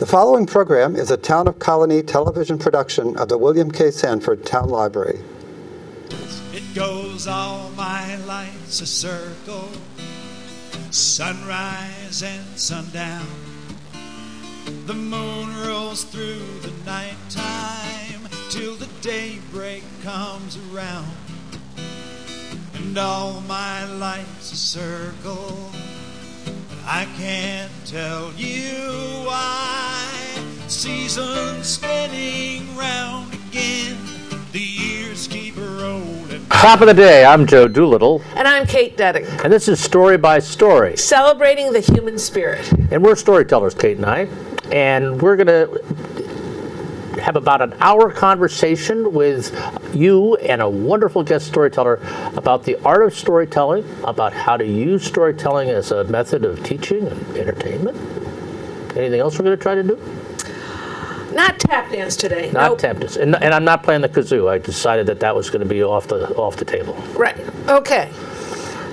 The following program is a Town of Colonie television production of the William K. Sanford Town Library. It goes all my life's a circle, sunrise and sundown. The moon rolls through the nighttime till the daybreak comes around. And all my life's a circle, I can't tell you why. Seasons spinning round again, the years keep rolling. Top of the day, I'm Joe Doolittle, And I'm Kate Dudding, and this is Story by Story. celebrating the human spirit. And we're storytellers, Kate and I, and we're going to have about an hour conversation with you and a wonderful guest storyteller about the art of storytelling, about how to use storytelling as a method of teaching and entertainment. Anything else we're going to try to do? Not tap dance today. Not nope. dance, And, and I'm not playing the kazoo. I decided that that was going to be off the off the table. Right. Okay.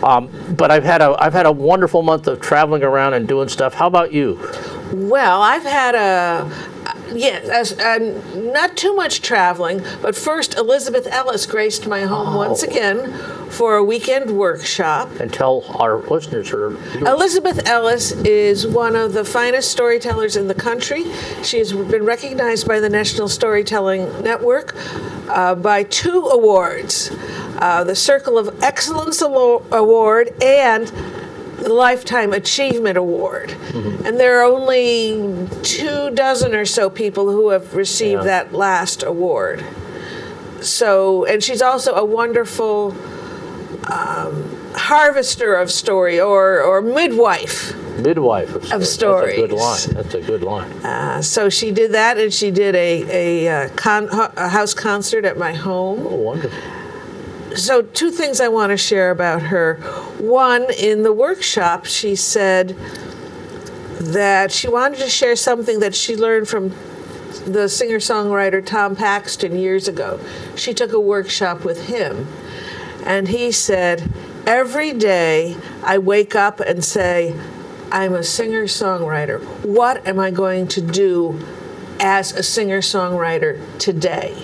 Um, but I've had a I've had a wonderful month of traveling around and doing stuff. How about you? Well, I've had a yes, uh, not too much traveling, but first Elizabeth Ellis graced my home once Oh. again for a weekend workshop. And tell our listeners her. Elizabeth Ellis is one of the finest storytellers in the country. She has been recognized by the National Storytelling Network uh, by two awards uh, the Circle of Excellence Award and the Lifetime Achievement Award. And there are only two dozen or so people who have received Yeah. that last award. So, and she's also a wonderful harvester of story or, or midwife. midwife of, Of stories. That's a good line. That's a good line. Uh, so she did that, and she did a a, uh, con- a house concert at my home. Oh, wonderful. So two things I want to share about her. One, in the workshop, she said that she wanted to share something that she learned from the singer-songwriter Tom Paxton years ago. She took a workshop with him, and he said, "Every day I wake up and say, I'm a singer-songwriter. What am I going to do as a singer-songwriter today?"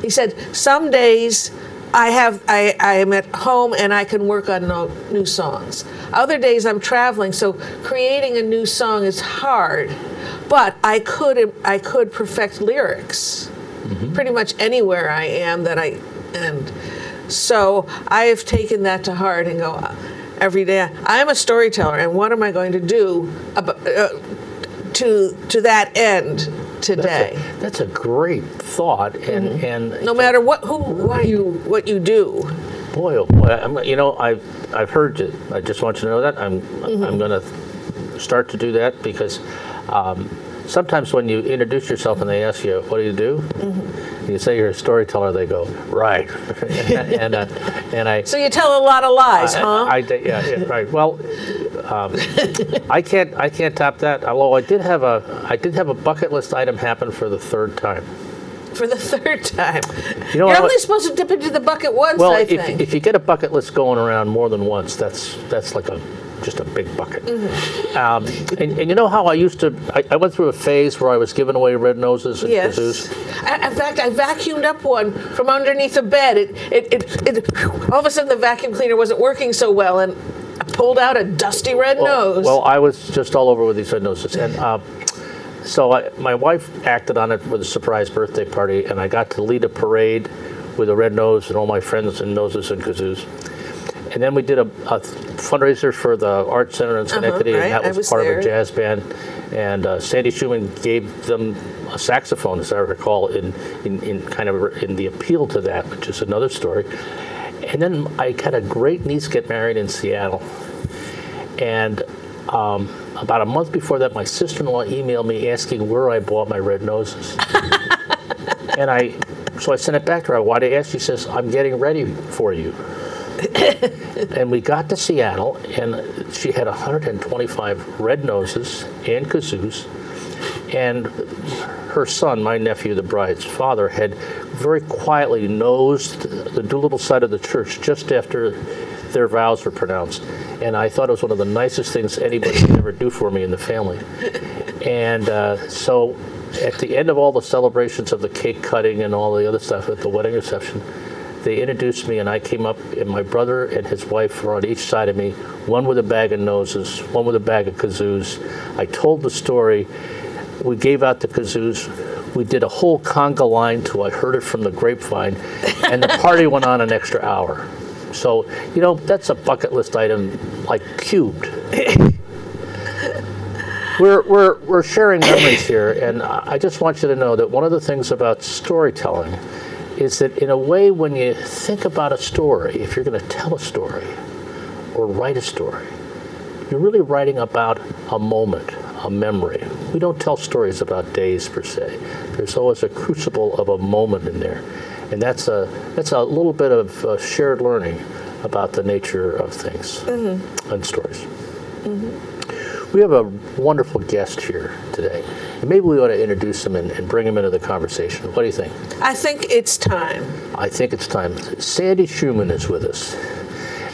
He said, "Some days I have I, I am at home and I can work on no, new songs. Other days I'm traveling, so creating a new song is hard. But I could I could perfect lyrics pretty much anywhere I am that I and so I have taken that to heart and go uh, every day. I'm a storyteller, and what am I going to do about, uh, to to that end today?" That's a great thought, and and no matter what who what you what you do boy, oh boy, I'm, you know, I've I've heard you. I just want you to know that I'm Mm-hmm. I'm going to start to do that because um, sometimes when you introduce yourself and they ask you what do you do, Mm-hmm. you say you're a storyteller, they go right, and uh, and I. so you tell a lot of lies huh I, I, yeah, yeah, right. Well, um, I can't, I can't top that. Although I did have a, I did have a bucket list item happen for the third time. for the third time You know you're what- only supposed to dip into the bucket once Well, i if, think if you get a bucket list going around more than once, that's that's like a just a big bucket. Mm-hmm. Um, and, and you know how I used to, I, I went through a phase where I was giving away red noses and yes kazoos. I- in fact i vacuumed up one from underneath the bed it, it, it, it all of a sudden the vacuum cleaner wasn't working so well and i pulled out a dusty red nose Well, I was just all over with these red noses, and uh, so I, my wife acted on it with a surprise birthday party, and I got to lead a parade with a red nose and all my friends and noses and kazoos. And then we did a, a fundraiser for the Art Center in Schenectady, Uh-huh, right, and that was, was part of a jazz band. And uh, Sandy Schuman gave them a saxophone, as I recall, in, in, in kind of in the appeal to that, which is another story. And then I had a great niece get married in Seattle. And um, about a month before that, my sister-in-law emailed me asking where I bought my red noses. and I, so I sent it back to her. Why did I ask? She says, "I'm getting ready for you." And we got to Seattle, and she had 125 red noses and kazoos. And her son, my nephew, the bride's father, had very quietly nosed the Doolittle side of the church just after their vows were pronounced. And I thought it was one of the nicest things anybody could ever do for me in the family. And uh, so at the end of all the celebrations of the cake cutting and all the other stuff at the wedding reception, they introduced me, and I came up, and my brother and his wife were on each side of me, one with a bag of noses, one with a bag of kazoos. I told the story. We gave out the kazoos. We did a whole conga line till I heard it from the grapevine, and the party went on an extra hour. So, you know, that's a bucket list item like cubed. We're, we're, we're sharing memories here, and I just want you to know that one of the things about storytelling is that, in a way, when you think about a story, if you're going to tell a story or write a story, you're really writing about a moment, a memory. We don't tell stories about days per se. There's always a crucible of a moment in there, and that's a that's a little bit of uh, shared learning about the nature of things and stories. We have a wonderful guest here today. And maybe we ought to introduce him and, and bring him into the conversation. What do you think? I think it's time. I think it's time. Sandy Schuman is with us.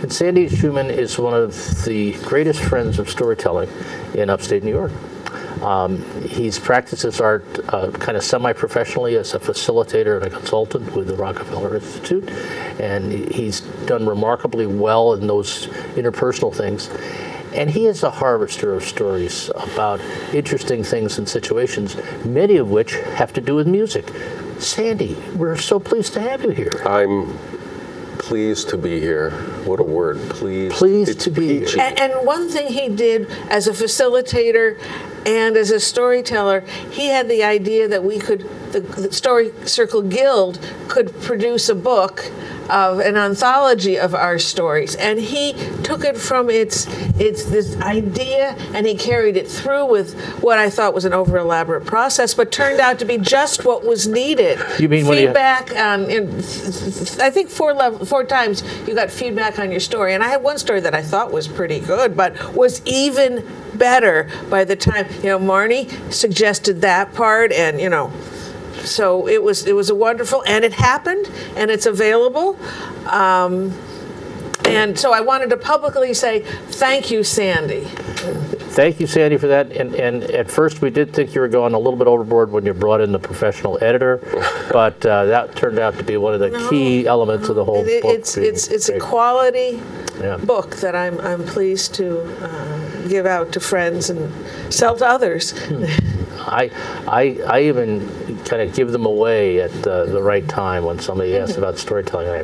And Sandy Schuman is one of the greatest friends of storytelling in upstate New York. Um, he's practices art uh, kind of semi-professionally as a facilitator and a consultant with the Rockefeller Institute, and he's done remarkably well in those interpersonal things. And he is a harvester of stories about interesting things and situations, many of which have to do with music. Sandy, we're so pleased to have you here. I'm pleased to be here. What a word, pleased. Pleased It's to be here. And, and one thing he did as a facilitator and as a storyteller, he had the idea that we could, the, the Story Circle Guild could produce a book of an anthology of our stories, and he took it from its its this idea and he carried it through with what I thought was an over elaborate process, but turned out to be just what was needed. You mean when you- feedback? Um, in, I think four level, four times you got feedback on your story, and I had one story that I thought was pretty good, but was even better by the time you know Marnie suggested that part, and you know, so it was it was a wonderful, and it happened, and it's available. Um, and so I wanted to publicly say thank you, Sandy. Thank you, Sandy, for that. And, and at first, we did think you were going a little bit overboard when you brought in the professional editor, but uh, that turned out to be one of the key elements of the whole It- book. it's being it's it's a quality Yeah. book that I'm I'm pleased to uh, give out to friends and sell to others. I, I, I even kind of give them away at the, the right time when somebody Mm-hmm. asks about storytelling. I,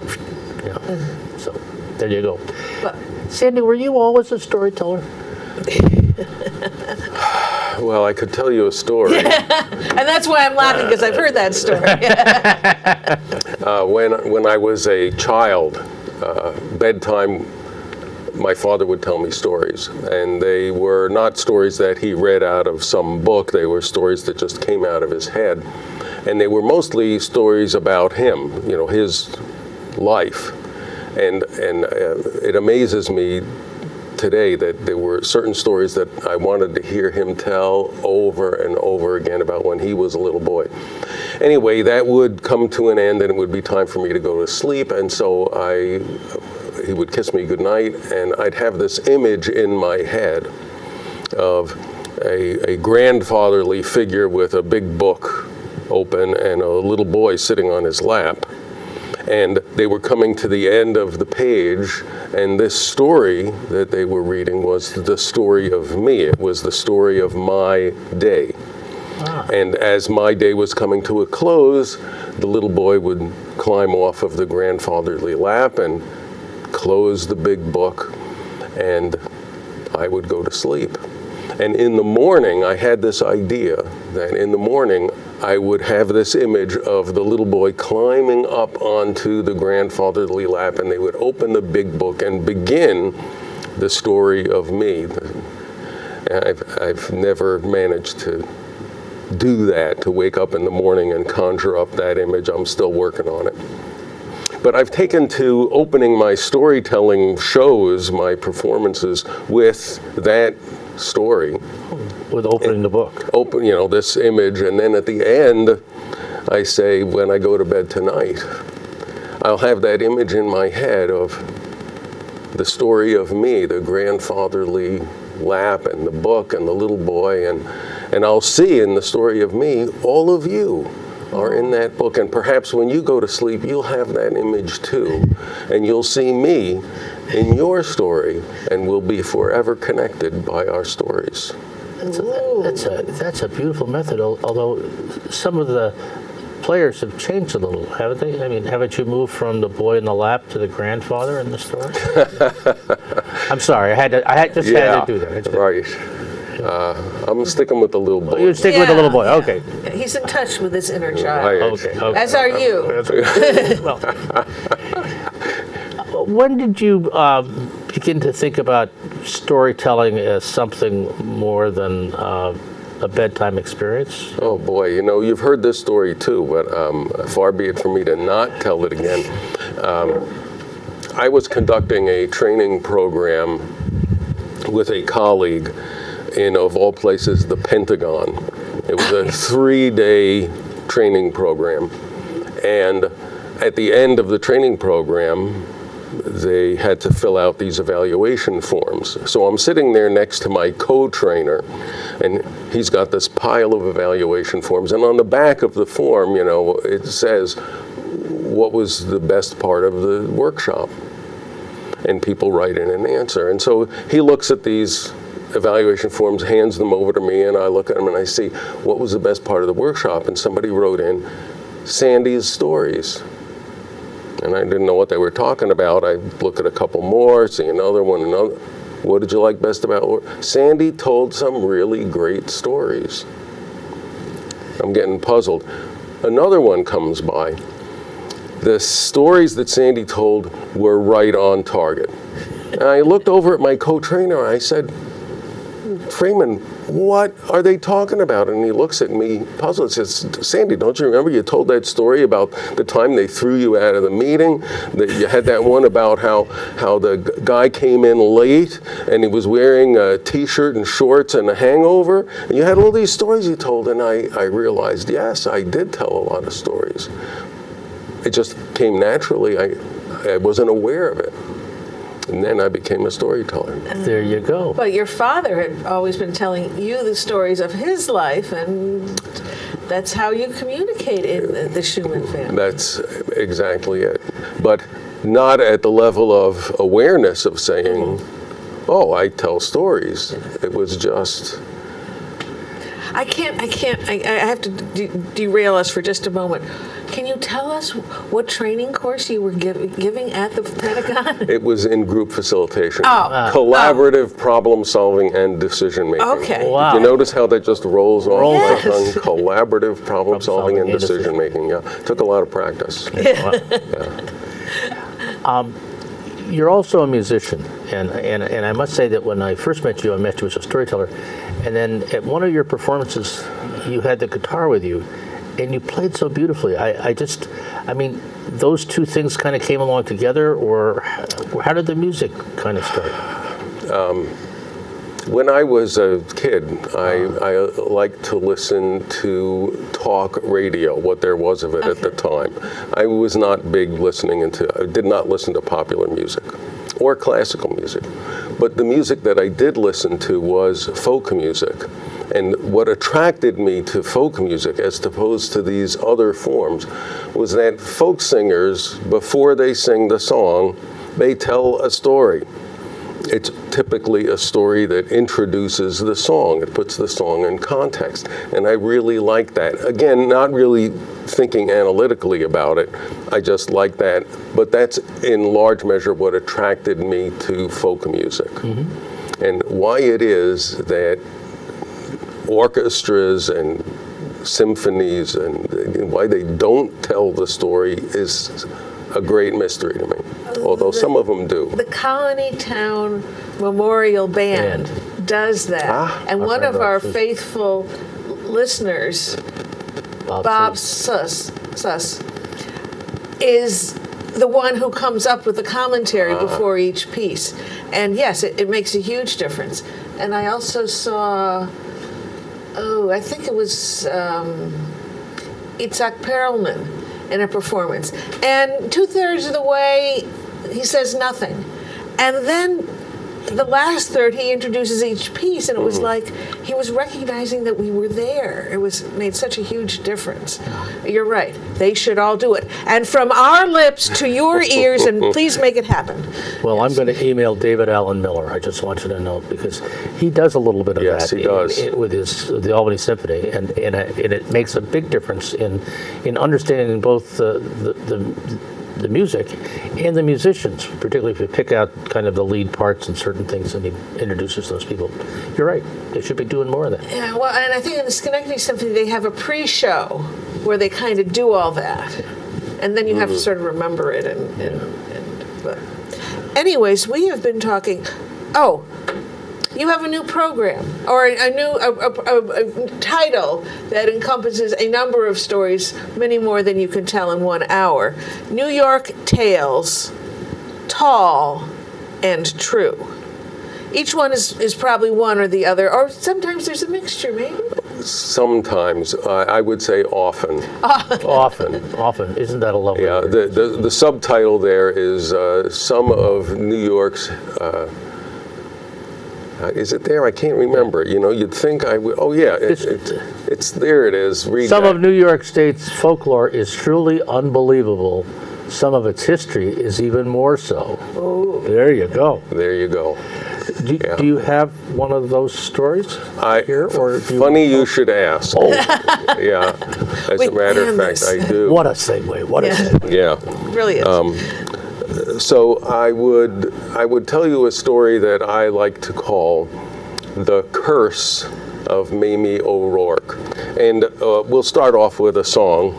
you know, So there you go. But Sandy, were you always a storyteller? Well, I could tell you a story. and that's why I'm laughing because I've heard that story. uh, when, when I was a child, uh, bedtime, my father would tell me stories. And they were not stories that he read out of some book, they were stories that just came out of his head. And they were mostly stories about him, you know, his life. And, and uh, it amazes me today that there were certain stories that I wanted to hear him tell over and over again about when he was a little boy. Anyway, that would come to an end and it would be time for me to go to sleep. And so I, he would kiss me goodnight and I'd have this image in my head of a, a grandfatherly figure with a big book open and a little boy sitting on his lap. And they were coming to the end of the page and this story that they were reading was the story of me. It was the story of my day. Ah. And as my day was coming to a close the little boy would climb off of the grandfatherly lap and close the big book and i would go to sleep and in the morning, I had this idea that in the morning, I would have this image of the little boy climbing up onto the grandfatherly lap, and they would open the big book and begin the story of me. I've, I've never managed to do that, to wake up in the morning and conjure up that image. I'm still working on it. But I've taken to opening my storytelling shows, my performances, with that story With opening the book. open, you know, this image, and then at the end, I say, when I go to bed tonight, I'll have that image in my head of the story of me, the grandfatherly lap, and the book, and the little boy, and And I'll see in the story of me, all of you are in that book. And perhaps when you go to sleep, you'll have that image too. And you'll see me in your story, and we'll be forever connected by our stories. That's a, that's a that's a beautiful method. Although some of the players have changed a little, haven't they? I mean, haven't you moved from the boy in the lap to the grandfather in the story? I'm sorry, I had to. I had, just had to do that. Right. Uh, I'm sticking with the little boy. You're stick with the little boy. Okay. He's in touch with his inner child. Okay. okay. As are you. well, when did you um, begin to think about storytelling as something more than uh, a bedtime experience? Oh boy, you know, you've heard this story too, but um, far be it for me to not tell it again. Um, I was conducting a training program with a colleague in, of all places, the Pentagon. It was a three day training program. And at the end of the training program, they had to fill out these evaluation forms. So I'm sitting there next to my co-trainer, and he's got this pile of evaluation forms. And on the back of the form, you know, it says what was the best part of the workshop, and people write in an answer. And so he looks at these evaluation forms, hands them over to me, and I look at them and I see what was the best part of the workshop. And somebody wrote in Sandy's stories and I didn't know what they were talking about. I look at a couple more, see another one, another. What did you like best about Lord? Sandy told some really great stories. I'm getting puzzled. Another one comes by. The stories that Sandy told were right on target. And I looked over at my co-trainer and I said, Freeman, what are they talking about? And he looks at me puzzled and says, Sandy, don't you remember you told that story about the time they threw you out of the meeting? That you had that one about how, how the guy came in late and he was wearing a t-shirt and shorts and a hangover? And you had all these stories you told, and I, I realized, yes, I did tell a lot of stories. It just came naturally. I, I wasn't aware of it. And then I became a storyteller. There you go. But your father had always been telling you the stories of his life, and that's how you communicate in the, the Schuman family. That's exactly it. But not at the level of awareness of saying, mm-hmm. oh, I tell stories. It was just, I can't, I can't, I, I have to de- derail us for just a moment. Can you tell us what training course you were giv- giving at the Pentagon? it was in group facilitation. Oh. Collaborative problem solving and decision making. Okay. Wow. Did you notice how that just rolls off Rolls my off. tongue? Collaborative problem solving and and decision making. Yeah. Took a lot of practice. Yeah. Um, you're also a musician, and, and, and I must say that when I first met you, I met you as a storyteller, and then at one of your performances, you had the guitar with you, and you played so beautifully. I, I just, I mean, those two things kind of came along together, or how did the music kind of start? Um, when I was a kid, I, I liked to listen to talk radio, what there was of it at the time. I was not big listening into, I did not listen to popular music or classical music. But the music that I did listen to was folk music. And what attracted me to folk music as opposed to these other forms was that folk singers, before they sing the song, they tell a story it's typically a story that introduces the song. It puts the song in context. And I really like that. Again, not really thinking analytically about it. I just like that. But that's in large measure what attracted me to folk music. Mm-hmm. And why it is that orchestras and symphonies and why they don't tell the story is a great mystery to me. Although some of them do. The Colonie Town Memorial Band does that. Ah. and Our one of our Bob Suss. faithful listeners, Bob Sus, Suss, is the one who comes up with the commentary before each piece. And yes, it, it makes a huge difference. And I also saw, oh, I think it was um, Itzhak Perlman in a performance. And two thirds of the way, he says nothing. And then the last third, he introduces each piece, and it was like he was recognizing that we were there. It was made such a huge difference. You're right; they should all do it. And from our lips to your ears, and please make it happen. Well, I'm going to email David Alan Miller. I just want you to know because he does a little bit of Yes, that he does. in- with his the Albany Symphony, and and, uh, and it makes a big difference in in understanding both the the, the the music and the musicians, particularly if you pick out kind of the lead parts and certain things, and he introduces those people. You're right; they should be doing more of that. Yeah, well, and I think in the Schenectady Symphony they have a pre-show where they kind of do all that, and then you have to mm-hmm. sort of remember it. And, and, and but, anyways, we have been talking. Oh, you have a new program or a, a new a, a, a, a title that encompasses a number of stories, many more than you can tell in one hour. New York Tales, tall and true. Each one is, is probably one or the other, or sometimes there's a mixture, maybe. Sometimes, I I would say often. Often, often, isn't that a lovely? Yeah, the, the, the subtitle there is uh, some of New York's. Uh, uh, Uh, is it there? I can't remember. You know, you'd think I would. Oh yeah, it, It's- it, it's there. It is. Read Some that. of New York State's folklore is truly unbelievable. Some of its history is even more so. Oh, There you go. There you go. Do, Yeah. do you have one of those stories I, here, or do you- funny you should ask. Oh, Yeah, as We a matter of fact, this. I do. what a segue! What a Yeah. Really is. Brilliant. So I would I would tell you a story that I like to call the curse of Mamie O'Rourke, and uh, we'll start off with a song,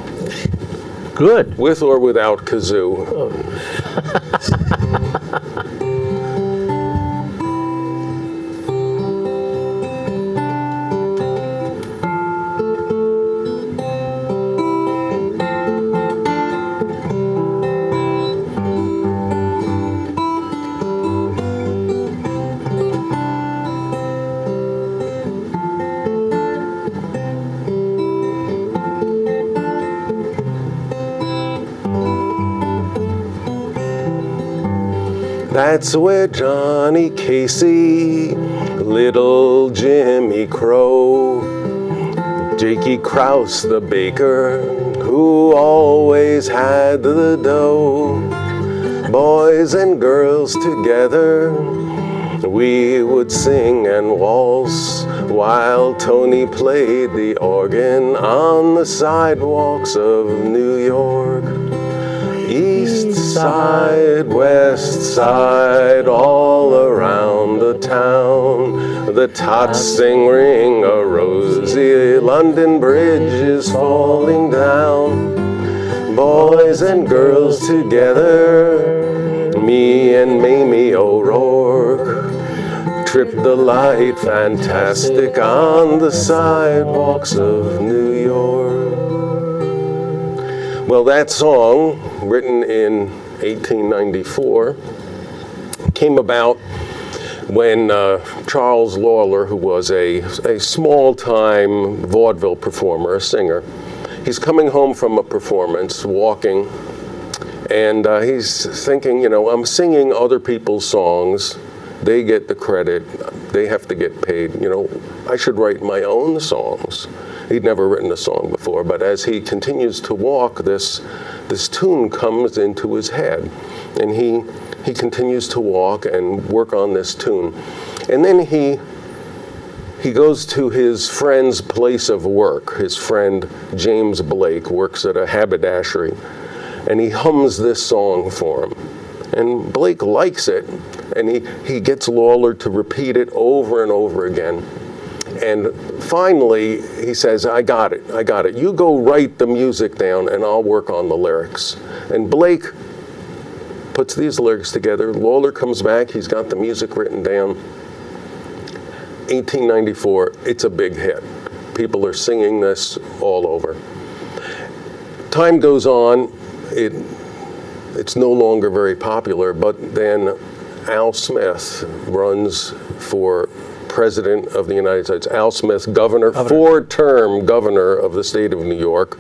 Good. with or without kazoo. That's where Johnny Casey, little Jimmy Crow, Jakey Krause the baker, who always had the dough, boys and girls together, we would sing and waltz while Tony played the organ on the sidewalks of New York. Side, west side, all around the town. The tots sing ring a rosy, London Bridge is falling down. Boys and girls together, me and Mamie O'Rourke. Trip the light, fantastic on the sidewalks of New York. Well, that song, written in 1894, came about when uh, Charles Lawlor, who was a, a small time vaudeville performer, a singer, he's coming home from a performance, walking, and uh, he's thinking, you know, I'm singing other people's songs. They get the credit. They have to get paid. You know, I should write my own songs. He'd never written a song before, but as he continues to walk, this this tune comes into his head, and he he continues to walk and work on this tune, and then he he goes to his friend's place of work. His friend James Blake works at a haberdashery, and he hums this song for him. And Blake likes it, and he, he gets Lawlor to repeat it over and over again. And finally, he says, I got it, I got it. You go write the music down, and I'll work on the lyrics. And Blake puts these lyrics together. Lawlor comes back, he's got the music written down. 1894, it's a big hit. People are singing this all over. Time goes on, it, it's no longer very popular, but then Al Smith runs for president of the United States. Al Smith, governor, four-term governor of the state of New York,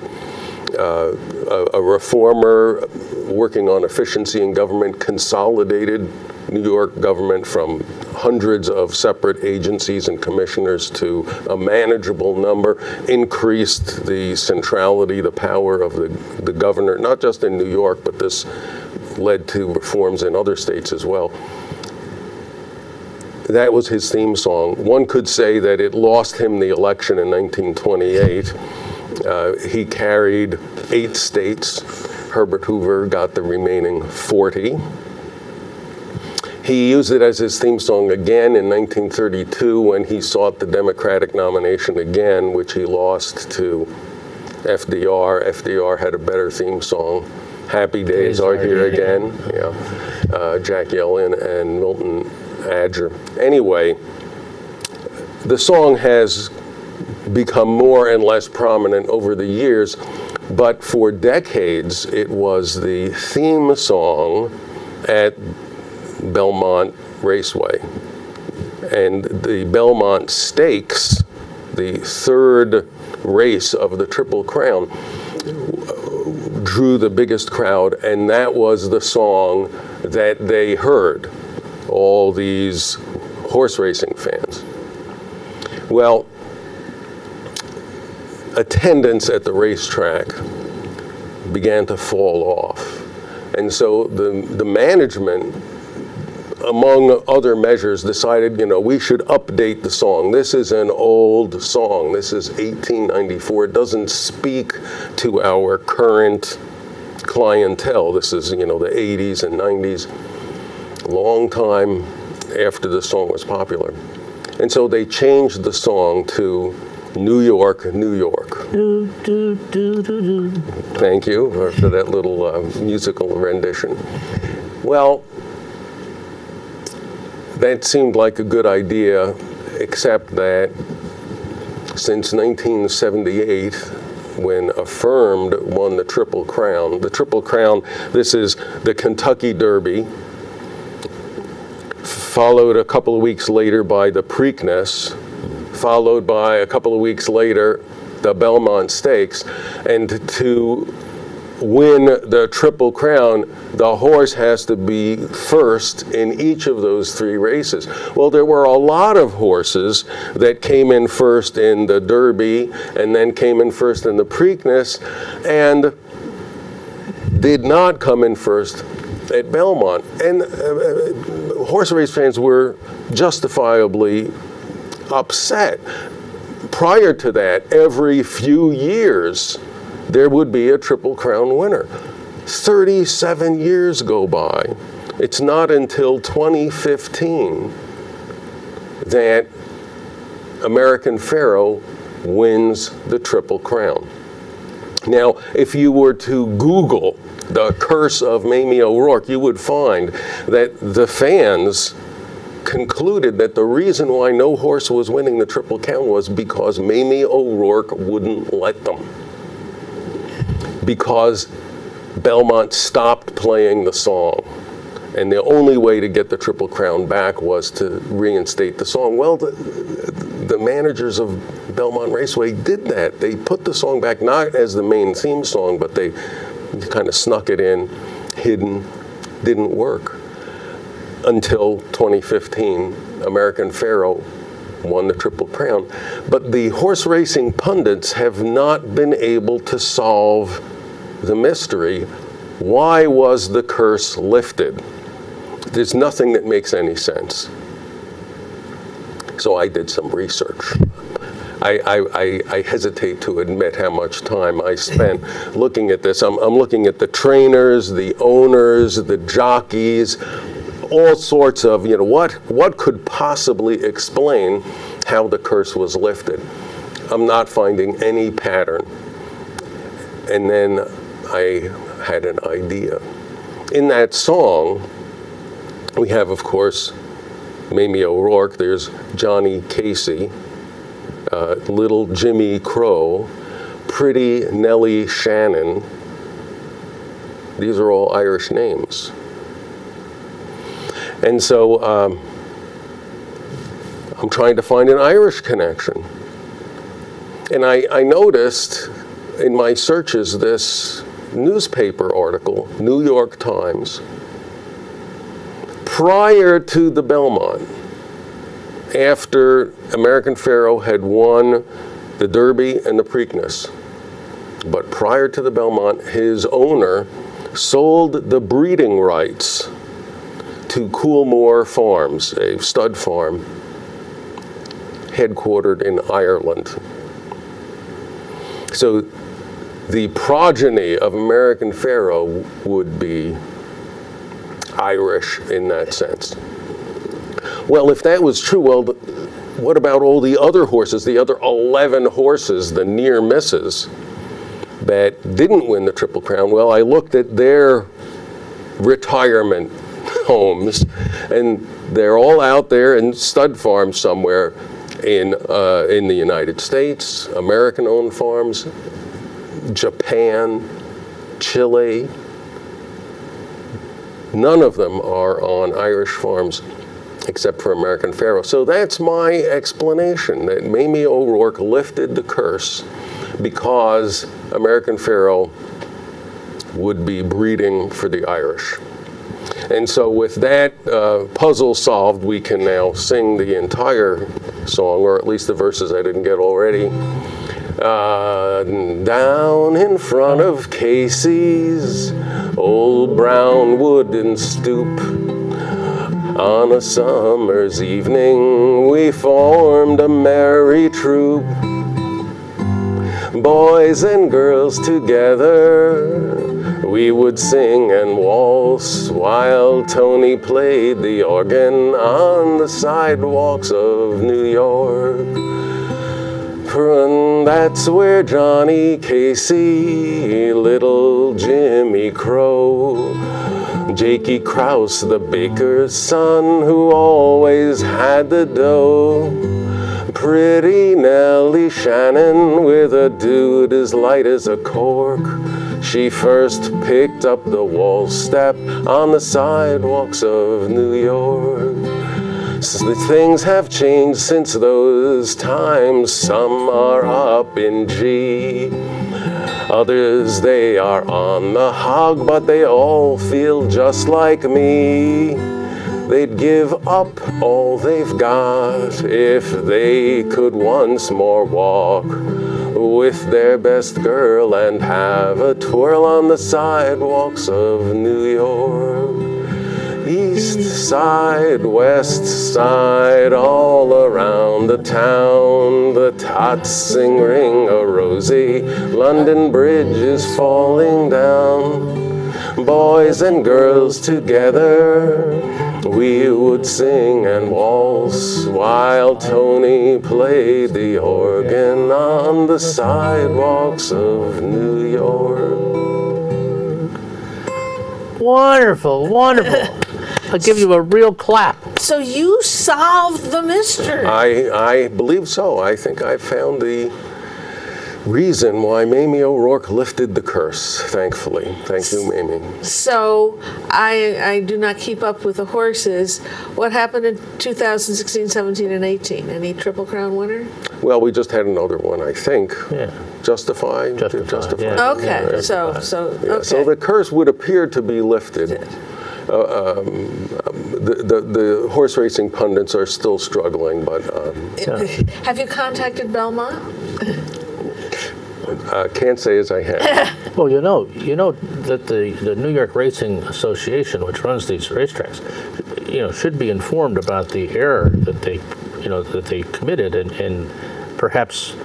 uh, a, a reformer working on efficiency in government, consolidated New York government from hundreds of separate agencies and commissioners to a manageable number, increased the centrality, the power of the, the governor, not just in New York, but this led to reforms in other states as well. That was his theme song. One could say that it lost him the election in 1928. Uh, he carried eight states. Herbert Hoover got the remaining 40. He used it as his theme song again in 1932 when he sought the Democratic nomination again, which he lost to FDR. FDR had a better theme song. Happy Days Are Here Again. Yeah. Uh, Jack Yellen and Milton Ager. Anyway, the song has become more and less prominent over the years, but for decades it was the theme song at Belmont Raceway. And the Belmont Stakes, the third race of the Triple Crown, drew the biggest crowd, and that was the song that they heard, all these horse racing fans. Well, attendance at the racetrack began to fall off. And so the, the management among other measures, decided, you know, we should update the song. This is an old song. This is 1894. It doesn't speak to our current clientele. This is, you know, the 80s and 90s, long time after the song was popular. And so they changed the song to New York, New York. Do, do, do, do, do. Thank you for, for that little uh, musical rendition. Well, that seemed like a good idea, except that since 1978, when Affirmed won the Triple Crown, the Triple Crown, this is the Kentucky Derby, followed a couple of weeks later by the Preakness, followed by a couple of weeks later the Belmont Stakes, and to win the Triple Crown, the horse has to be first in each of those three races. Well, there were a lot of horses that came in first in the Derby and then came in first in the Preakness and did not come in first at Belmont. And uh, uh, horse race fans were justifiably upset. Prior to that, every few years, there would be a Triple Crown winner. 37 years go by. It's not until 2015 that American Pharoah wins the Triple Crown. Now, if you were to Google the curse of Mamie O'Rourke, you would find that the fans concluded that the reason why no horse was winning the Triple Crown was because Mamie O'Rourke wouldn't let them because Belmont stopped playing the song. And the only way to get the Triple Crown back was to reinstate the song. Well, the, the managers of Belmont Raceway did that. They put the song back not as the main theme song, but they kind of snuck it in, hidden, didn't work. Until 2015, American Pharoah won the Triple Crown. But the horse racing pundits have not been able to solve the mystery. Why was the curse lifted? There's nothing that makes any sense. So I did some research. I, I, I, I hesitate to admit how much time I spent looking at this. I'm, I'm looking at the trainers, the owners, the jockeys, all sorts of, you know, what, what could possibly explain how the curse was lifted? I'm not finding any pattern. And then I had an idea. In that song, we have, of course, Mamie O'Rourke, there's Johnny Casey, uh, Little Jimmy Crow, Pretty Nellie Shannon. These are all Irish names. And so um, I'm trying to find an Irish connection. And I, I noticed in my searches this newspaper article, New York Times, prior to the Belmont, after American Pharoah had won the Derby and the Preakness, but prior to the Belmont, his owner sold the breeding rights to Coolmore Farms, a stud farm headquartered in Ireland. So the progeny of American Pharoah would be Irish in that sense. Well, if that was true, well, what about all the other horses, the other 11 horses, the near misses that didn't win the Triple Crown? Well, I looked at their retirement homes, and they're all out there in stud farms somewhere in, uh, in the United States, American owned farms, Japan, Chile. None of them are on Irish farms except for American Pharoah. So that's my explanation that Mamie O'Rourke lifted the curse because American Pharoah would be breeding for the Irish. And so, with that uh, puzzle solved, we can now sing the entire song, or at least the verses I didn't get already. Uh, down in front of Casey's old brown wooden stoop. On a summer's evening, we formed a merry troop. Boys and girls together, we would sing and waltz while Tony played the organ on the sidewalks of New York. And that's where Johnny Casey, little Jimmy Crow, Jakey Krause, the baker's son, who always had the dough. Pretty Nellie Shannon with a dude as light as a cork. She first picked up the wall step on the sidewalks of New York. Things have changed since those times. Some are up in G. Others they are on the hog, but they all feel just like me. They'd give up all they've got if they could once more walk with their best girl and have a twirl on the sidewalks of New York. East side, west side, all around the town. The tots sing ring a rosy. London Bridge is falling down. Boys and girls together, we would sing and waltz while Tony played the organ on the sidewalks of New York. Wonderful, wonderful. I'll give you a real clap. So you solved the mystery. I, I believe so. I think I found the reason why Mamie O'Rourke lifted the curse, thankfully. Thank you, Mamie. So I, I do not keep up with the horses. What happened in 2016, 17, and 18? Any Triple Crown winner? Well, we just had another one, I think. Yeah. Justify? Justify, yeah. Okay, so so Yeah, okay. So the curse would appear to be lifted. Uh, um, the, the, the horse racing pundits are still struggling, but um, Have you contacted Belmont? uh, can't say as I have. Well, you know, you know that the, the New York Racing Association, which runs these racetracks, you know, should be informed about the error that they, you know, that they committed, and, and perhaps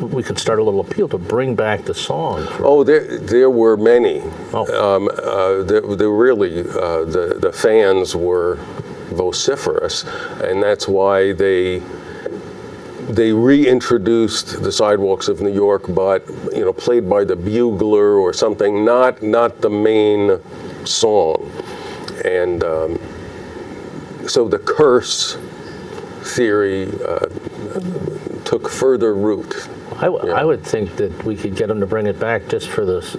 we could start a little appeal to bring back the song. Oh, there, there were many. Oh. Um, uh, there, there really, uh, the, the fans were vociferous, and that's why they they reintroduced the sidewalks of New York, but you know, played by the bugler or something, not not the main song, and um, so the curse theory uh, took further root. I, w- I would think that we could get them to bring it back just for the s-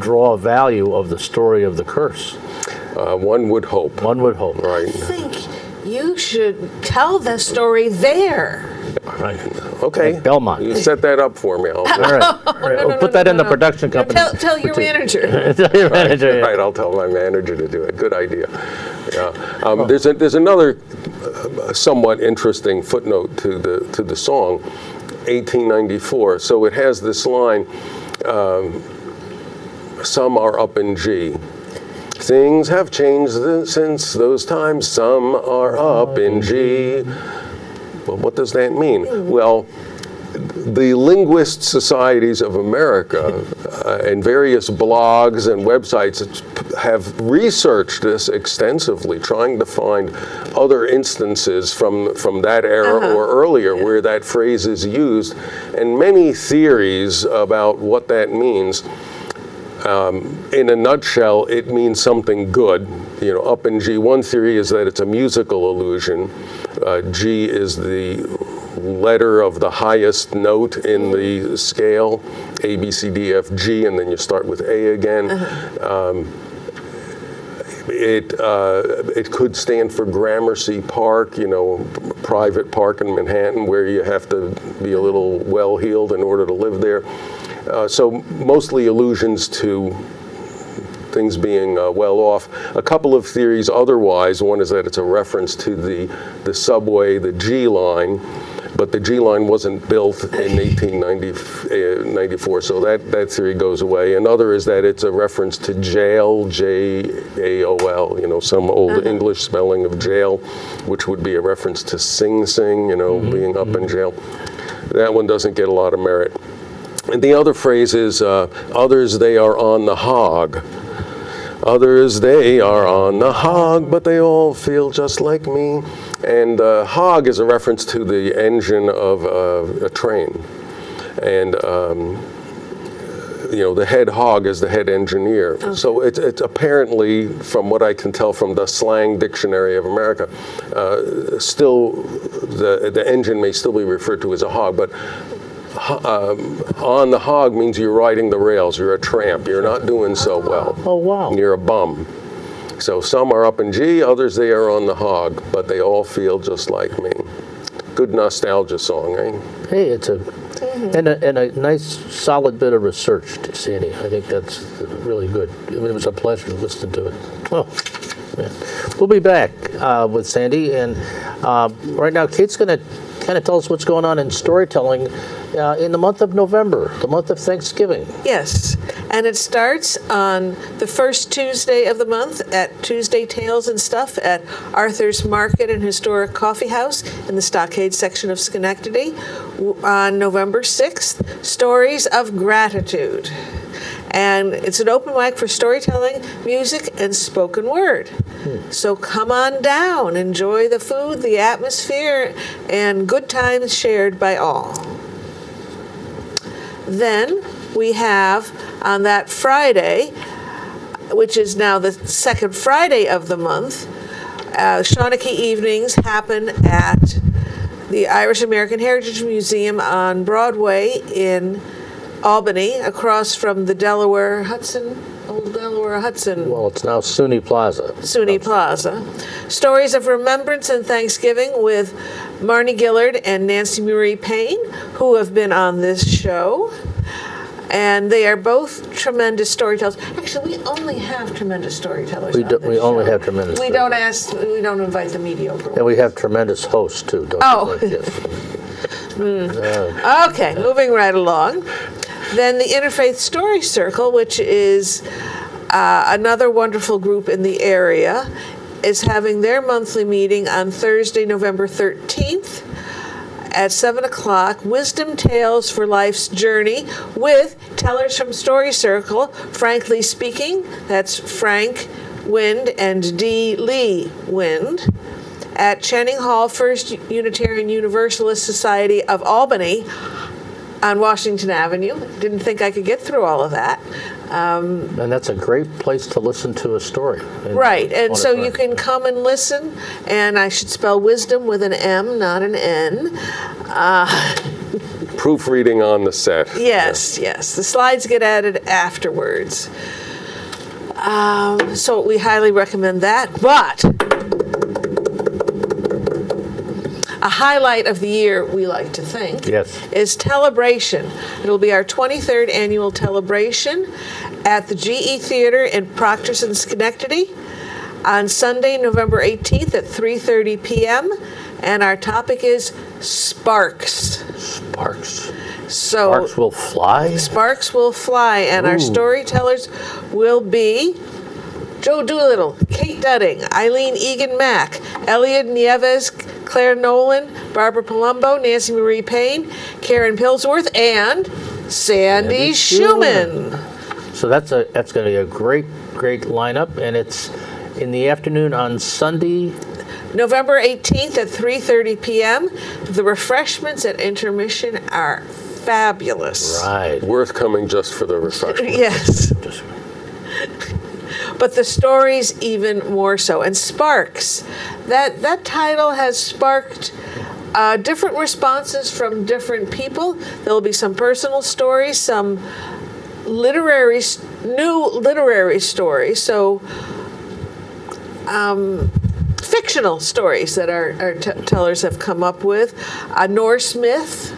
draw value of the story of the curse. Uh, one would hope, One would hope. right? I think you should tell the story there. Right. Okay. At Belmont. You set that up for me. I'll, All right. All right. We'll put that in the production Now, company. Tell, tell your manager. Tell your manager, yeah. Right, I'll tell my manager to do it. Good idea. Yeah. Um, there's, a, there's another uh, somewhat interesting footnote to the, to the song, 1894. So it has this line um, Some are up in G. Things have changed since those times. Some are up in G. Well, what does that mean? Well, the linguist societies of America uh, and various blogs and websites have researched this extensively, trying to find other instances from, from that era or earlier where that phrase is used, and many theories about what that means. Um, in a nutshell, it means something good. You know, up in G. One theory is that it's a musical illusion. Uh, G is the letter of the highest note in the scale, A, B, C, D, F, G, and then you start with A again. Um, it uh, it could stand for Gramercy Park, you know, private park in Manhattan where you have to be a little well-heeled in order to live there. Uh, so mostly allusions to things being uh, well off. A couple of theories otherwise. One is that it's a reference to the the subway, the G line, but the G line wasn't built in 1894, uh, so that that theory goes away. Another is that it's a reference to jail, J A O L, you know, some old uh-huh. English spelling of jail, which would be a reference to Sing Sing, you know, mm-hmm. being up in mm-hmm. jail. That one doesn't get a lot of merit. And the other phrase is, uh, others they are on the hog. Others they are on the hog, but they all feel just like me. And uh, hog is a reference to the engine of uh, a train. And um, you know, the head hog is the head engineer. So it's, it's apparently, from what I can tell from the slang dictionary of America, uh, still the the engine may still be referred to as a hog, but um, on the hog means you're riding the rails. You're a tramp. You're not doing so well. Oh, wow. You're a bum. So some are up in G, others they are on the hog, but they all feel just like me. Good nostalgia song, eh? Hey, it's a and a, and a nice solid bit of research, Sandy. I think that's really good. It was a pleasure listening to it. Oh, man. We'll be back uh, with Sandy, and uh, right now Kate's going to kind of tell us what's going on in storytelling uh, in the month of November, the month of Thanksgiving. Yes, and it starts on the first Tuesday of the month at Tuesday Tales and Stuff at Arthur's Market and Historic Coffee House in the Stockade section of Schenectady. On November 6th, Stories of Gratitude. And it's an open mic for storytelling, music, and spoken word. So come on down, enjoy the food, the atmosphere, and good times shared by all. Then we have on that Friday, which is now the second Friday of the month, uh, Shawnee evenings happen at the Irish American Heritage Museum on Broadway in Albany, across from the Delaware Hudson, Old Delaware Hudson Well, it's now SUNY Plaza. SUNY Plaza. Stories of Remembrance and Thanksgiving with Marnie Gillard and Nancy Marie Payne, who have been on this show. And they are both tremendous storytellers. Actually, we only have tremendous storytellers. We on do- this we only show. have tremendous We don't ask. We don't invite the mediocre. And we have tremendous hosts too, don't Oh. you think? Yes. Hmm. Okay, moving right along. Then the Interfaith Story Circle, which is uh, another wonderful group in the area, is having their monthly meeting on Thursday, November 13th at 7 o'clock. Wisdom Tales for Life's Journey with tellers from Story Circle, frankly speaking. That's Frank Wind and Dee Lee Wind at Channing Hall First Unitarian Universalist Society of Albany on Washington Avenue. Didn't think I could get through all of that. And that's a great place to listen to a story. And- Right, and so you can come and listen, and I should spell wisdom with an M, not an N. Proofreading on the set. Yes, yes. The slides get added afterwards. Um, so we highly recommend that. But a highlight of the year, we like to think, Yes. is Telebration. It'll be our 23rd annual Telebration at the GE Theater in Proctor's and Schenectady on Sunday, November 18th at 3:30 p.m. And our topic is Sparks. Sparks. So Sparks will fly. Sparks will fly, and our storytellers will be Joe Doolittle, Kate Dudding, Eileen Egan Mack, Elliot Nieves, Claire Nolan, Barbara Palumbo, Nancy Marie Payne, Karen Pillsworth, and Sandy Sandy Schuman. So that's a that's going to be a great great lineup, and it's in the afternoon on Sunday. November 18th at 3:30 p.m. The refreshments at intermission are fabulous. Right. Worth coming just for the refreshments. Yes. But the stories even more so. And Sparks, that that title has sparked uh, different responses from different people. There will be some personal stories, some literary, new literary stories. So. Um, fictional stories that our, our t- tellers have come up with. A Norse myth,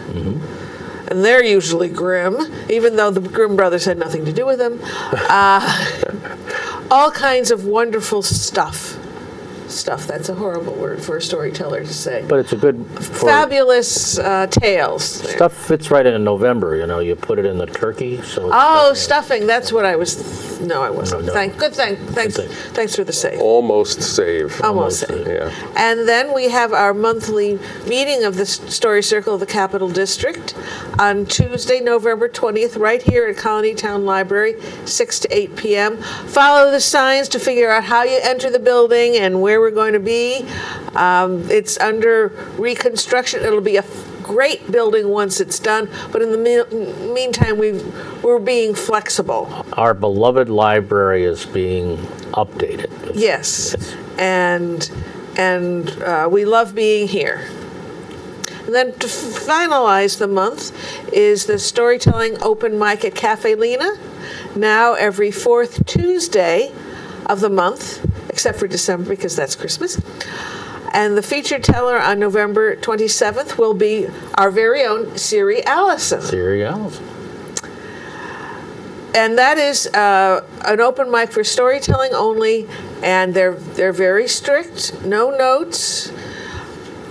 and they're usually grim, even though the Grimm brothers had nothing to do with them. Uh, all kinds of wonderful stuff. Stuff, that's a horrible word for a storyteller to say. But it's a good Fabulous uh, tales. stuff fits right in November. You know, you put it in the turkey. So it's Oh, stuffing, that's what I was. No, I wasn't. No, no. Thank, good, thank, thanks, Good thing. thanks for the save. Almost save. Almost. Almost, Yeah. And then we have our monthly meeting of the Story Circle of the Capital District on Tuesday, November 20th, right here at Colonie Town Library, 6 to 8 p.m. Follow the signs to figure out how you enter the building and where we're going to be. Um, it's under reconstruction. It'll be a great building once it's done, but in the me- meantime, we've, we're being flexible. our beloved library is being updated. Yes, and and uh, we love being here. And then to finalize the month is the storytelling open mic at Cafe Lena, now every fourth Tuesday of the month, except for December because that's Christmas. And the featured teller on November 27th will be our very own Siri Allison. Cereals. and that is uh, an open mic for storytelling only, and they're they're very strict. No notes.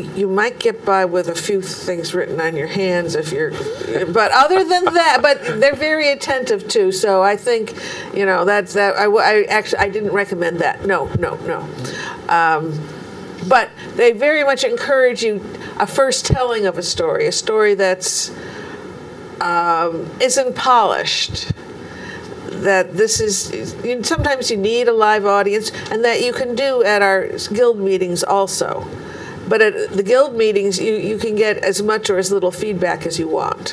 You might get by with a few things written on your hands if you're, but other than that, but they're very attentive too. So I think, you know, that's that. I actually I didn't recommend that. No, no, no. Um, but they very much encourage you a first telling of a story, a story that's um, isn't polished that this is sometimes you need a live audience and that you can do at our guild meetings also but at the guild meetings you, you can get as much or as little feedback as you want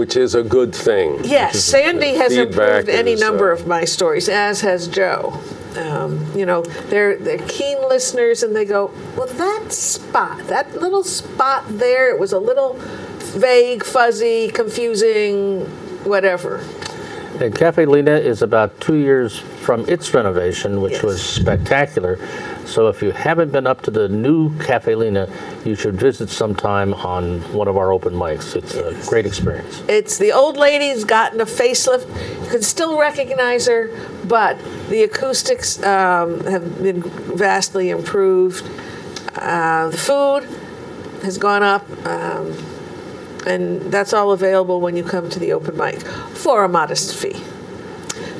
Which is a good thing. yes sandy has Feedback approved any is, number uh, of my stories as has joe um, you know they're they're keen listeners and they go well that spot that little spot there it was a little vague fuzzy confusing whatever And Cafe Lena is about two years from its renovation, which Yes. was spectacular. So if you haven't been up to the new Cafe Lena, you should visit sometime on one of our open mics. It's a great experience. It's the old lady's gotten a facelift. You can still recognize her, but the acoustics um, have been vastly improved. Uh, the food has gone up, um, and that's all available when you come to the open mic for a modest fee.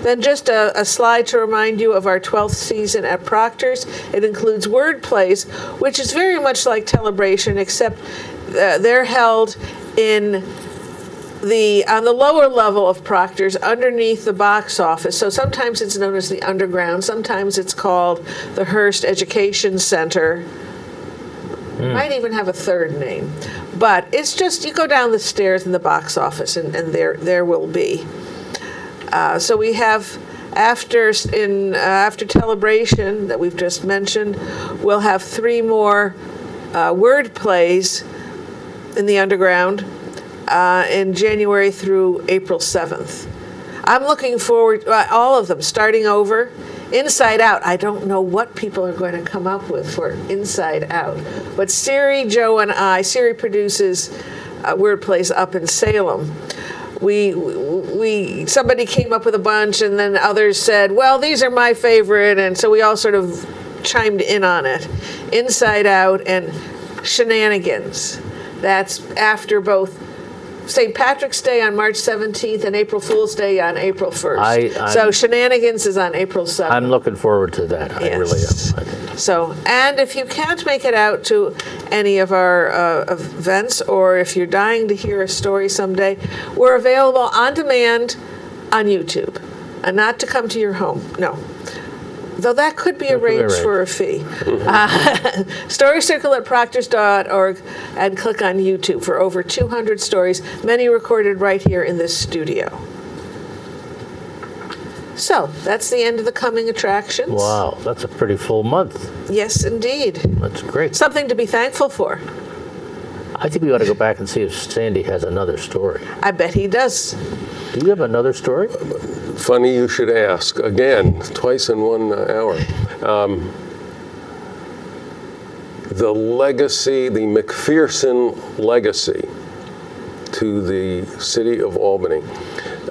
Then just a, a slide to remind you of our 12th season at Proctor's. It includes word plays, which is very much like Telebration, except uh, they're held in the on the lower level of Proctor's, underneath the box office. So sometimes it's known as the underground. Sometimes it's called the Hearst Education Center. Might even have a third name, but it's just you go down the stairs in the box office, and, and there there will be. Uh, so we have after in uh, after Telebration that we've just mentioned, we'll have three more uh, word plays in the underground uh, in January through April 7th. I'm looking forward, uh, all of them starting over Inside Out. I don't know what people are going to come up with for Inside Out, but Siri, Joe, and I. Siri produces a word Place up in Salem. We, we somebody came up with a bunch, and then others said, "Well, these are my favorite," and so we all sort of chimed in on it. Inside Out and Shenanigans. That's after both St. Patrick's Day on March 17th and April Fool's Day on April 1st. I- so Shenanigans is on April 7th. I'm looking forward to that. I really am. I. So, and if you can't make it out to any of our uh, events, or if you're dying to hear a story someday, we're available on demand on YouTube, and not to come to your home. No. Though that could be That could be arranged for a fee. Uh, story Circle at proctors.org and click on YouTube for over 200 stories, many recorded right here in this studio. So that's the end of the coming attractions. Wow, that's a pretty full month. Yes, indeed. That's great. Something to be thankful for. I think we ought to go back and see if Sandy has another story. I bet he does. Do you have another story? Funny you should ask. Again, twice in one hour. Um, the legacy, the McPherson legacy to the city of Albany.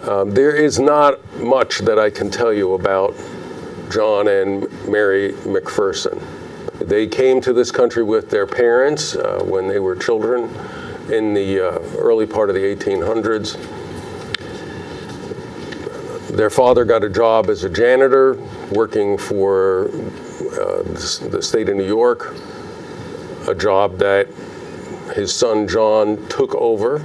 Um, there is not much that I can tell you about John and Mary McPherson. They came to this country with their parents uh, when they were children in the uh, early part of the 1800s. Their father got a job as a janitor working for uh, the state of New York, a job that his son John took over.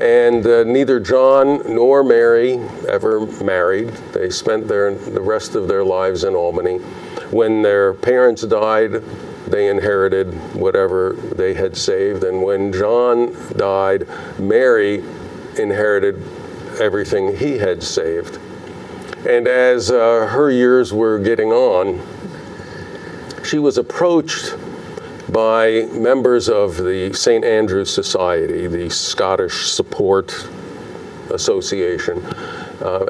And uh, neither John nor Mary ever married. They spent their, the rest of their lives in Albany. When their parents died, they inherited whatever they had saved. And when John died, Mary inherited everything he had saved. And as uh, her years were getting on, she was approached by members of the St. Andrew's Society, the Scottish Support Association. Uh,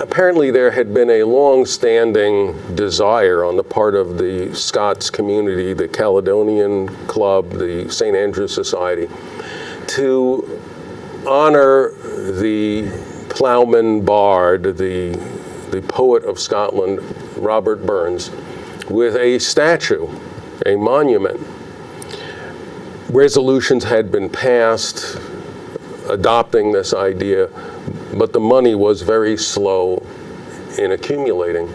apparently, there had been a long standing desire on the part of the Scots community, the Caledonian Club, the St. Andrew's Society, to honor the plowman bard, the, the poet of Scotland, Robert Burns, with a statue, a monument. Resolutions had been passed adopting this idea, but the money was very slow in accumulating.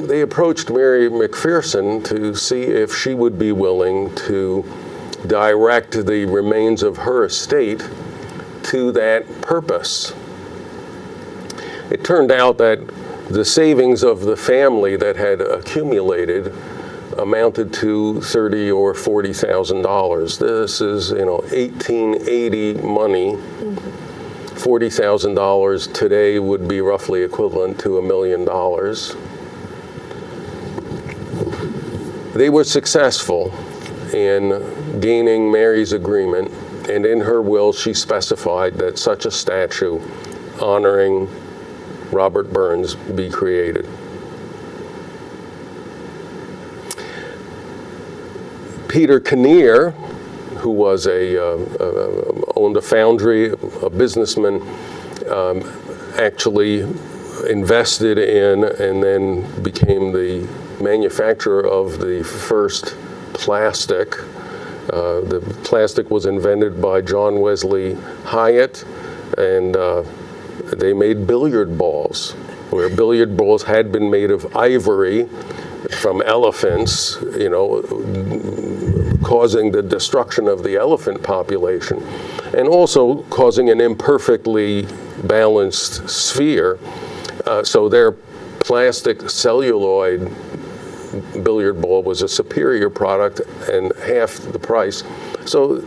They approached Mary McPherson to see if she would be willing to direct the remains of her estate to that purpose. It turned out that the savings of the family that had accumulated amounted to thirty or forty thousand dollars. This is, you know, 1880 money. Mm-hmm. Forty thousand dollars today would be roughly equivalent to a million dollars. They were successful in gaining Mary's agreement, and in her will, she specified that such a statue honoring Robert Burns be created. Peter Kinnear, who was a uh, uh, owned a foundry, a businessman, um, actually invested in and then became the manufacturer of the first plastic. Uh, the plastic was invented by John Wesley Hyatt, and uh, they made billiard balls, where billiard balls had been made of ivory from elephants, you know, causing the destruction of the elephant population, and also causing an imperfectly balanced sphere. Uh, so their plastic celluloid billiard ball was a superior product and half the price. So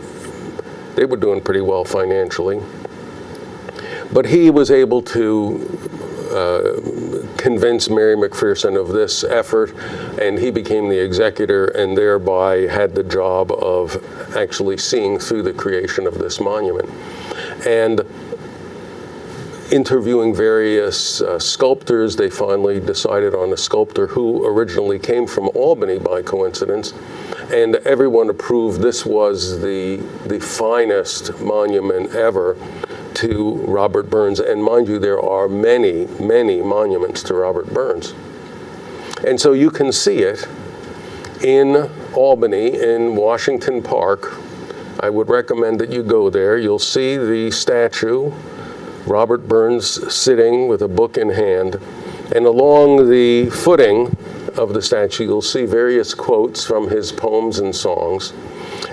they were doing pretty well financially. But he was able to uh, convince Mary McPherson of this effort, and he became the executor and thereby had the job of actually seeing through the creation of this monument. And interviewing various uh, sculptors, they finally decided on a sculptor who originally came from Albany by coincidence, and everyone approved this was the the finest monument ever to Robert Burns. And mind you, there are many, many monuments to Robert Burns. And so you can see it in Albany, in Washington Park. I would recommend that you go there. You'll see the statue, Robert Burns sitting with a book in hand. And along the footing of the statue, you'll see various quotes from his poems and songs.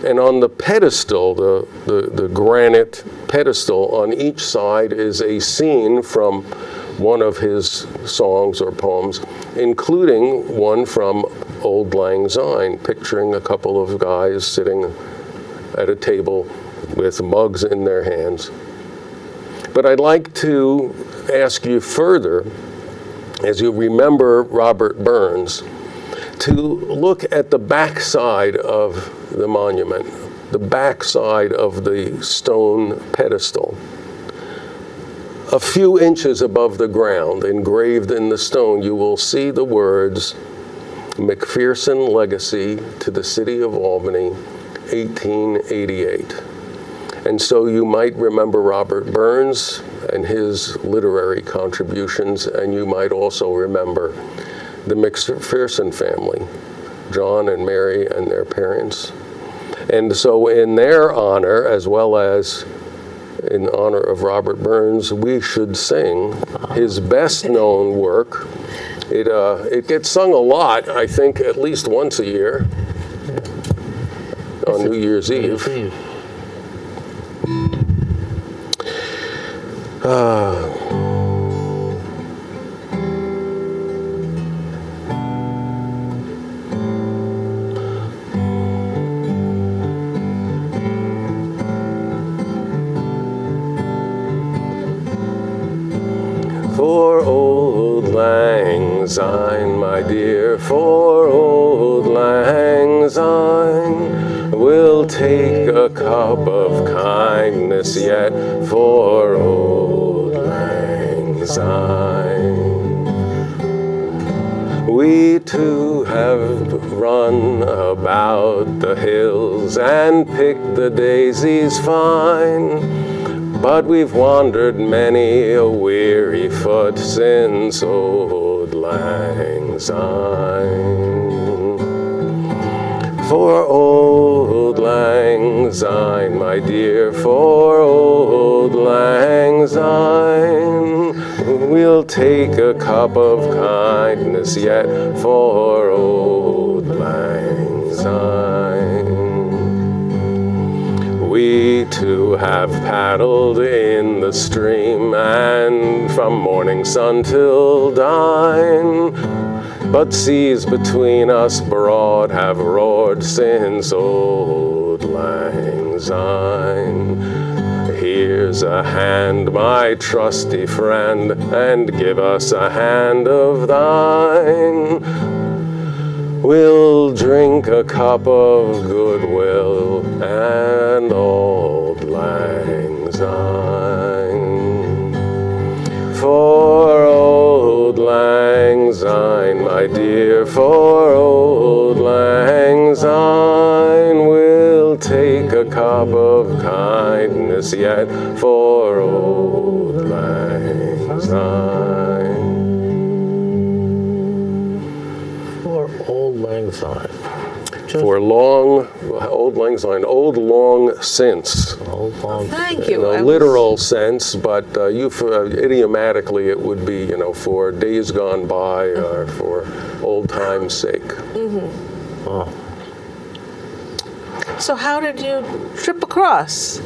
And on the pedestal, the, the, the granite pedestal, on each side is a scene from one of his songs or poems, including one from Auld Lang Syne, picturing a couple of guys sitting at a table with mugs in their hands. But I'd like to ask you further, as you remember Robert Burns, to look at the backside of the monument, the backside of the stone pedestal. A few inches above the ground, engraved in the stone, you will see the words McPherson Legacy to the City of Albany, 1888. And so you might remember Robert Burns and his literary contributions, and you might also remember the McPherson family, John and Mary and their parents. And so, in their honor, as well as in honor of Robert Burns, we should sing his best known work. It, uh, it gets sung a lot, I think, at least once a year on New Year's Eve. For We've wandered many a weary foot since old Lang Syne. For old Lang Syne, my dear, for old Lang Syne, we'll take a cup of kindness yet sun till dine. But seas between us broad have roared since old Lang Syne. Here's a hand, my trusty friend, and give us a hand of thine. We'll drink a cup of goodwill and old Lang Syne. My dear, for old Lang Syne, we'll take a cup of kindness yet for old Lang Syne. For Old Lang Syne. Just For long, old Lang Syne, old long since. old long. Thank in you. I a was- literal sense, but uh, you, uh, idiomatically, it would be, you know, for days gone by or for old time's sake. Oh, So how did you trip across?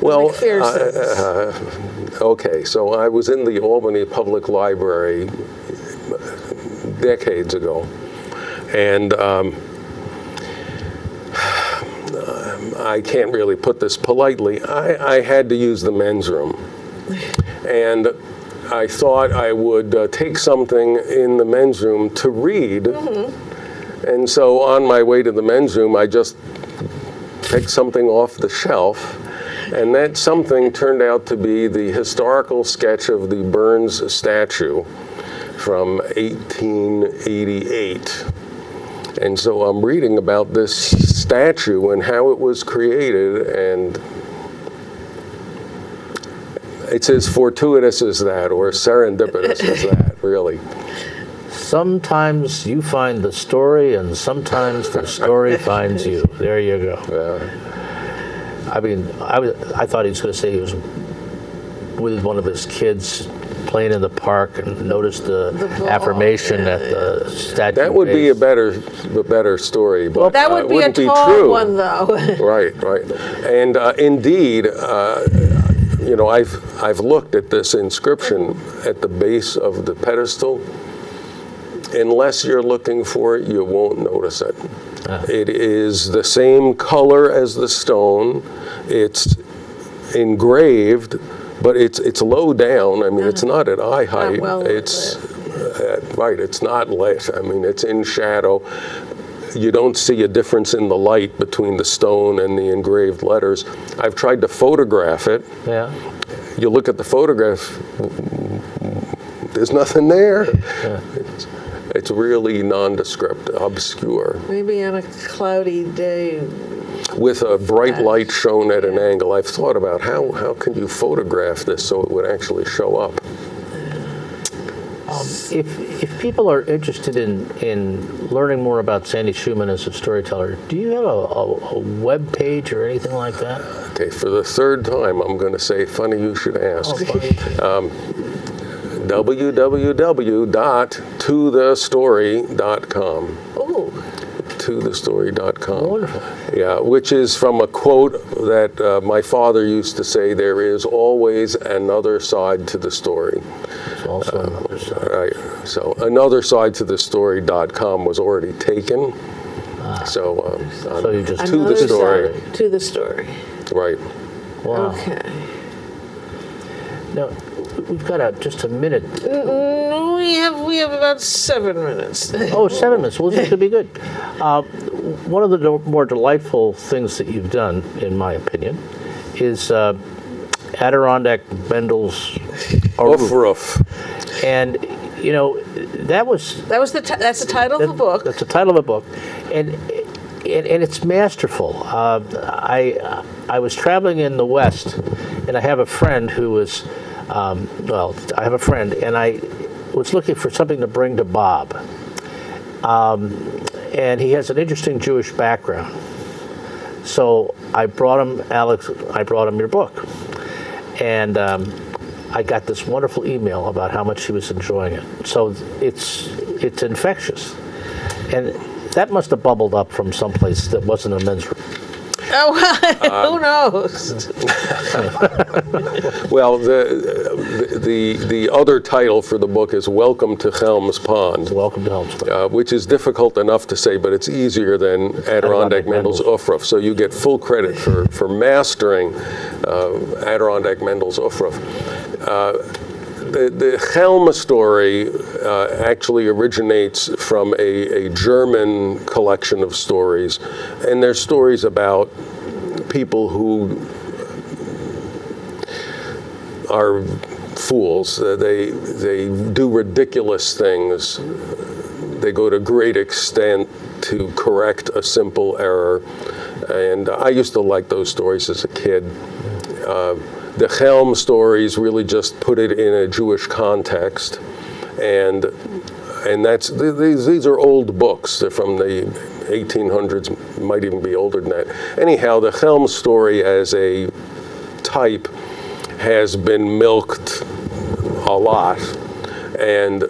Well, McPherson's? uh, okay, so I was in the Albany Public Library decades ago, and um, I can't really put this politely. I, I had to use the men's room, and I thought I would uh, take something in the men's room to read. And so on my way to the men's room, I just picked something off the shelf And that something turned out to be the historical sketch of the Burns statue from 1888. And so I'm reading about this statue and how it was created, and it's as fortuitous as that, or serendipitous as that, really. Sometimes you find the story, and sometimes the story finds you. There you go. Uh, I mean, I, was, I thought he was going to say he was with one of his kids playing in the park and noticed the, ball, affirmation at the statue. that would be a better, a better story, but That uh, would it be a wouldn't be tall true. one, though. Right, right. And uh, indeed, uh, you know, I've, I've looked at this inscription at the base of the pedestal. Unless you're looking for it, you won't notice it. It is the same color as the stone. It's engraved, but it's it's low down. I mean, it's not at eye height. well it's uh, right. It's not lit. I mean, it's in shadow you don't see a difference in the light between the stone and the engraved letters. I've tried to photograph it. Yeah. You look at the photograph, there's nothing there. It's, it's really nondescript, obscure, Maybe on a cloudy day. With a bright light shown at an angle. I've thought about how, how can you photograph this so it would actually show up? Um, if, if people are interested in, in learning more about Sandy Schuman as a storyteller, do you have a, a, a web page or anything like that? Okay, for the third time, I'm going to say, funny you should ask. Oh, um, www.tothestory.com. Oh, tothestory.com. Wonderful. Yeah, which is from a quote that uh, my father used to say there is always another side to the story. It's also another side. Right. So, another side to the story.com was already taken. So, uh, Ah. So you just to the story. side To the story. Right. Wow. Okay. Now, we've got a, just a minute. We have we have about seven minutes. Oh, seven minutes. Well, this could be good. Uh, one of the more delightful things that you've done, in my opinion, is uh, Adirondack Bendel's Off roof. And, you know, that was That was the t- that's the title of the book. That's the title of the book, and and, and it's masterful. Uh, I I was traveling in the West, and I have a friend who was, um, well, I have a friend, and I was looking for something to bring to Bob. Um, and he has an interesting Jewish background. So I brought him, Alex. I brought him your book, and um, I got this wonderful email about how much he was enjoying it. So it's it's infectious, and that must have bubbled up from someplace that wasn't a men's. Oh, Um, who knows? Well, the, the, the other title for the book is Welcome to Helms Pond. Welcome to Helmsburg. uh, which is difficult enough to say, but it's easier than Adirondack Adirondack Mendel's Mendel's. Ufruf. So you get full credit for, for mastering uh, Adirondack Mendel's Ufruf. Uh, the, the Chelm story uh, actually originates from a, a German collection of stories, and they're stories about people who are fools. Uh, they they do ridiculous things. They go to great extent to correct a simple error, and I used to like those stories as a kid. Uh, the Chelm stories really just put it in a Jewish context, and and that's these these are old books. They're from the 1800s, might even be older than that. Anyhow, the Chelm story as a type has been milked a lot, and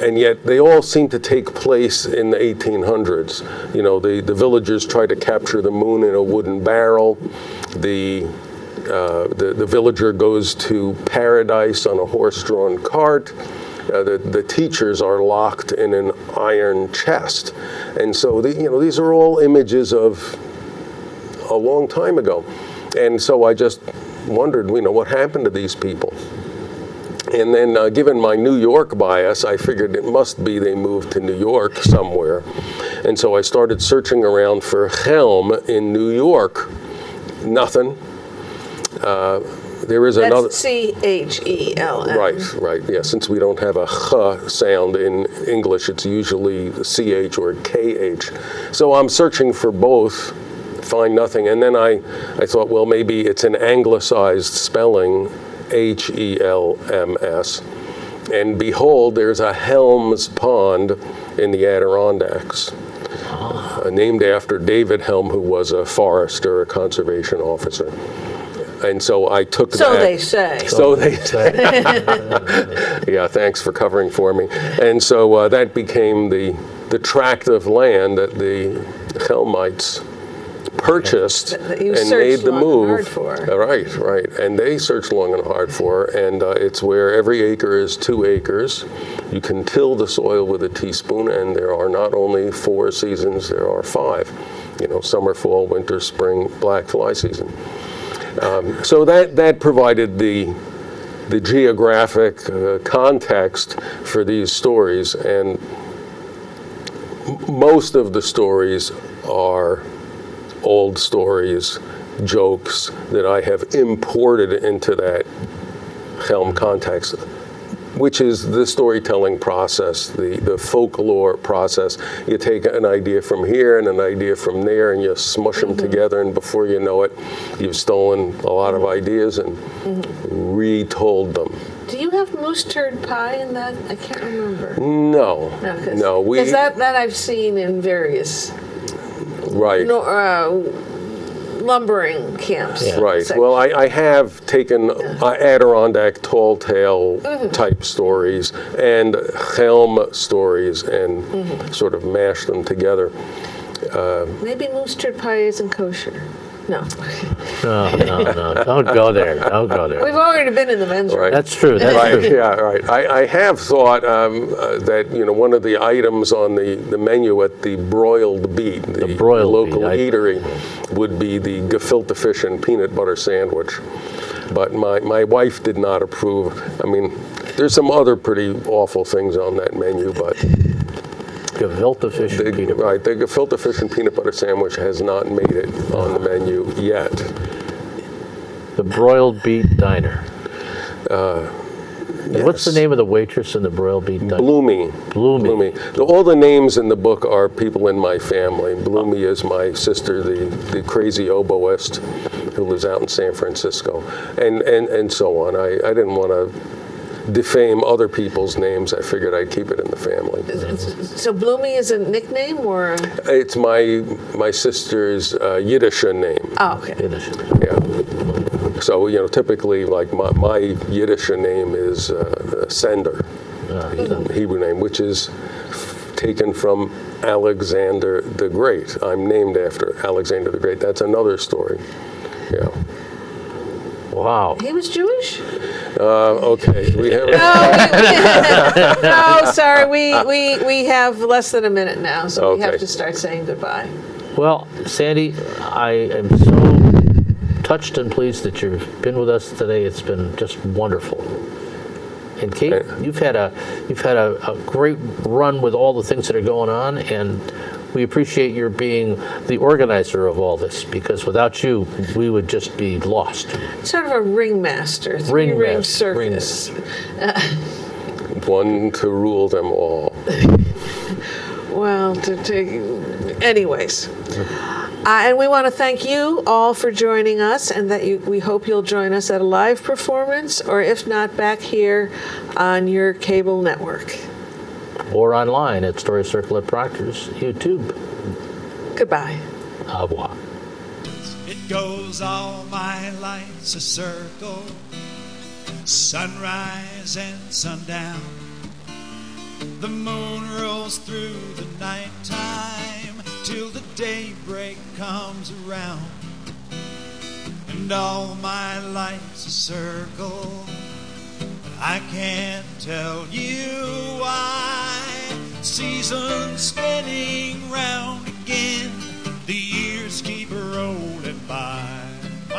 and yet they all seem to take place in the 1800s. You know, the, the villagers try to capture the moon in a wooden barrel. The, uh, the, the villager goes to paradise on a horse-drawn cart. Uh, the, the teachers are locked in an iron chest. And so, the, you know, these are all images of a long time ago. And so I just wondered, you know, what happened to these people? And then, uh, given my New York bias, I figured it must be they moved to New York somewhere. And so I started searching around for Chelm in New York. Nothing. Uh, there is another. That's C H E L M. Right, right. Yeah, since we don't have a ch sound in English, it's usually ch or kh. So I'm searching for both, find nothing, and then I, I thought, well, maybe it's an anglicized spelling, H E L M S. And behold, there's a Helms Pond in the Adirondacks. Uh, named after David Helm, who was a forester, a conservation officer. And so I took So that. they say. So they say. yeah, thanks for covering for me. And so uh, that became the, the tract of land that the Helmites purchased That- that you and made the move. for. Right, right. And they searched long and hard for, and uh, it's where every acre is two acres. You can till the soil with a teaspoon, and there are not only four seasons, there are five. You know, summer, fall, winter, spring, black fly season. Um, so that, that provided the, the geographic uh, context for these stories, and m- most of the stories are old stories, jokes that I have imported into that Chelm context, which is the storytelling process, the, the folklore process. You take an idea from here and an idea from there, and you smush them mm-hmm. together, and before you know it, you've stolen a lot of mm-hmm. ideas and mm-hmm. retold them. Do you have moose turd pie in that? I can't remember. No, cause, no, we that that I've seen in various right. no, uh, lumbering camps. Right. sections. Well, I, I have taken uh, Adirondack tall tale type stories and Chelm stories and sort of mashed them together. maybe moose turd pie isn't kosher. No, No, no, no. Don't go there. Don't go there. we've already been in the men's room. Right. That's true. That's Right, true. yeah, right. I, I have thought um, uh, that, you know, one of the items on the, the menu at the Broiled Beet, the, Broiled local Beet, I- eatery, would be the gefilte fish and peanut butter sandwich. But my, my wife did not approve. I mean, there's some other pretty awful things on that menu, but Gefilte fish the, and peanut butter. right, the gefilte fish and peanut butter sandwich has not made it on the menu yet. The broiled beet diner. Uh, and What's the name of the waitress in the broiled beet diner? Bloomy. Bloomy. Bloomy. The- all the names in the book are people in my family. Bloomy is my sister, the, the crazy oboist who lives out in San Francisco, and, and, and so on. I, I didn't want to defame other people's names. I figured I'd keep it in the family. So Bloomy is a nickname or? It's my, my sister's uh, Yiddish name. oh, okay. Finish it. Yeah. So, you know, typically, like my, my Yiddish name is uh, Sender, Hebrew name, which is taken from Alexander the Great. I'm named after Alexander the Great. That's another story. Yeah. Wow. He was Jewish? Uh, okay. We have. No, No, sorry. We, we we have less than a minute now, so we have to start saying goodbye. Well, Sandy, I am so touched and pleased that you've been with us today. It's been just wonderful. And Kate, you've had a you've had a, a great run with all the things that are going on, and we appreciate your being the organizer of all this because without you, we would just be lost. Sort of a ringmaster, three ring Ringmaster, circus. One to rule them all. Well, to take, anyways. Uh, and we want to thank you all for joining us, and that you, we hope you'll join us at a live performance, or if not, back here on your cable network. Or online at Story Circle at Proctor's YouTube. Goodbye. Au revoir. It goes all my life's a circle, sunrise and sundown. The moon rolls through the nighttime till the daybreak comes around. And all my life's a circle, but I can't tell you why. Season's spinning round again, the years keep rolling by.